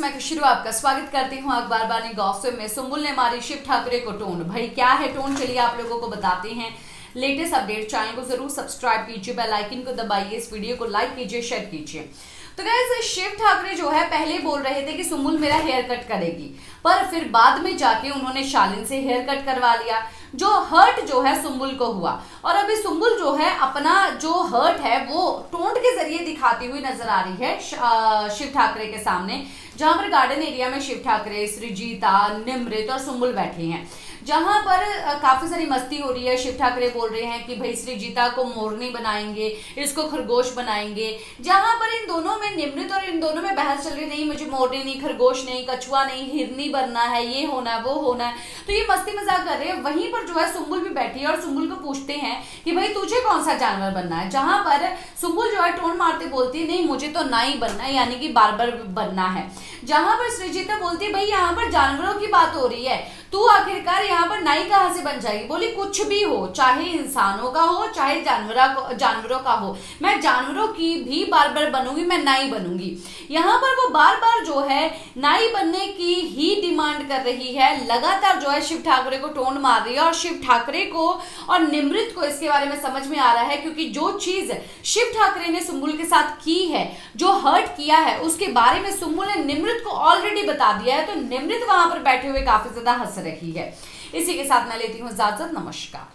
मैं शुरू आपका स्वागत करती हूँ अखबार बानी गौसे में। सुमुल ने मारी शिव ठाकरे को टोन। भाई, क्या है टोन? चलिए आप लोगों को बताते हैं। Latest update. चैनल को ज़रूर सब्सक्राइब कीजिए, बेल आइकन को दबाइए, इस वीडियो को लाइक कीजिए, शेयर कीजिए। तो गैस शिव ठाकरे जो है, पहले बोल रहे थे कि सुमुल मेरा हेयर कट करेगी, पर फिर बाद में जाके उन्होंने शालिन से हेयर कट करवा लिया, जो हर्ट जो है सुम्बुल को हुआ। और अभी सुम्बुल जो है, अपना जो हर्ट है, वो टोंट के ज़रिए दिखाती हुई नज़र आ रही है शिव ठाकरे के सामने, जहाँ पर गार्डन एरिया में शिव ठाकरे, सृजीता, निमृत और सुम्बुल बैठे हैं। जहाँ पर काफ़ी सारी मस्ती हो रही है। शिव ठाकरे बोल रहे हैं कि भाई सृजीता को मोरनी बनाएँगे, इसको खरगोश बनाएँगे। जहाँ पर इन दोनों में निमृत और इन दोनों में बहस चल रही, नहीं, मुझे मोरनी नहीं, खरगोश नहीं, कछुआ नहीं, हिरनी बनना है, ये होना है, वो होना है। तो ये मस्ती मज़ाक कर रहे हैं। वहीं पर जो है सुम्बुल भी बैठी है और सुम्बुल को पूछते हैं कि भाई, तुझे कौन सा जानवर बनना है? जहाँ पर सुम्बुल जो है टोन मारते बोलती है, नहीं, मुझे तो ना ही बनना है, यानी कि बार बार बनना है। जहाँ पर श्रीजीता बोलती है, भाई, यहाँ पर जानवरों की बात हो रही है। तू आखिरकार यहाँ पर नाई कहाँ से बन जाएगी? बोली, कुछ भी हो, चाहे इंसानों का हो, चाहे जानवर जानवरों का हो, मैं जानवरों की भी बार बार बनूँगी, मैं नाई बनूँगी। यहाँ पर वो बार बार जो है, नाई बनने की ही डिमांड कर रही है। लगातार जो है, शिव ठाकरे को टोन मार रही है और शिव ठाकरे को और निमृत को इसके बारे में समझ में आ रहा है, क्योंकि जो चीज़ शिव ठाकरे ने सुम्बुल के साथ की है, जो हर्ट किया है, उसके बारे में सुम्बुल ने निमृत को ऑलरेडी बता दिया है तो निमृत वहाँ पर बैठे हुए काफ़ी ज़्यादा हंस रही है इसी के साथ मैं लेती हूँ इजाज़त नमस्कार।